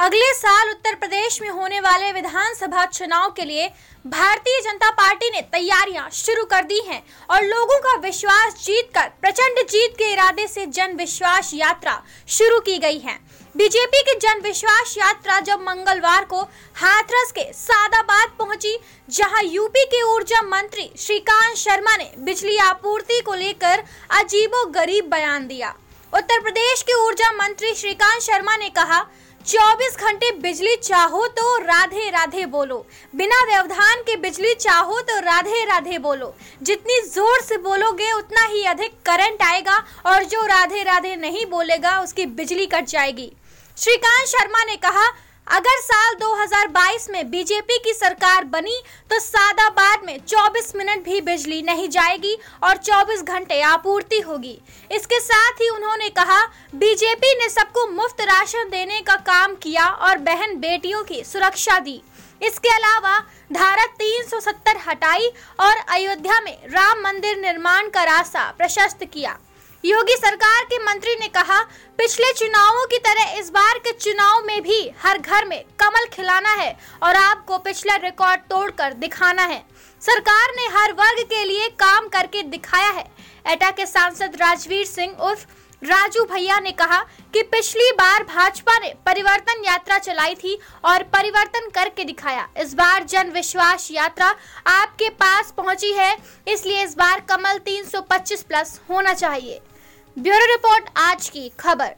अगले साल उत्तर प्रदेश में होने वाले विधानसभा चुनाव के लिए भारतीय जनता पार्टी ने तैयारियाँ शुरू कर दी हैं और लोगों का विश्वास जीतकर, प्रचंड जीत के इरादे से जन विश्वास यात्रा शुरू की गई है। बीजेपी की जन विश्वास यात्रा जब मंगलवार को हाथरस के सादाबाद पहुँची, जहाँ यूपी के ऊर्जा मंत्री श्रीकांत शर्मा ने बिजली आपूर्ति को लेकर अजीबो गरीब बयान दिया। उत्तर प्रदेश के ऊर्जा मंत्री श्रीकांत शर्मा ने कहा 24 घंटे बिजली चाहो तो राधे राधे बोलो। बिना व्यवधान के बिजली चाहो तो राधे राधे बोलो। जितनी ज़ोर से बोलोगे, उतना ही अधिक करंट आएगा और जो राधे राधे नहीं बोलेगा, उसकी बिजली कट जाएगी। श्रीकांत शर्मा ने कहा अगर साल 2022 में बीजेपी की सरकार बनी तो सादाबाद में 24 मिनट भी बिजली नहीं जाएगी और 24 घंटे आपूर्ति होगी। इसके साथ ही उन्होंने कहा, बीजेपी ने सबको मुफ़्त राशन देने का काम किया और बहन बेटियों की सुरक्षा दी। इसके अलावा धारा 370 हटाई और अयोध्या में राम मंदिर निर्माण का रास्ता प्रशस्त किया। योगी सरकार के मंत्री ने कहा, पिछले चुनावों की तरह इस बार के चुनाव में भी हर घर में कमल खिलाना है और आपको पिछला रिकॉर्ड तोड़कर दिखाना है। सरकार ने हर वर्ग के लिए काम करके दिखाया है। एटा के सांसद राजवीर सिंह उर्फ़ राजू भैया ने कहा कि पिछली बार भाजपा ने परिवर्तन यात्रा चलाई थी और परिवर्तन करके दिखाया। इस बार जन विश्वास यात्रा आपके पास पहुँची है, इसलिए इस बार कमल 325 प्लस होना चाहिए। ब्यूरो रिपोर्ट आज की खबर।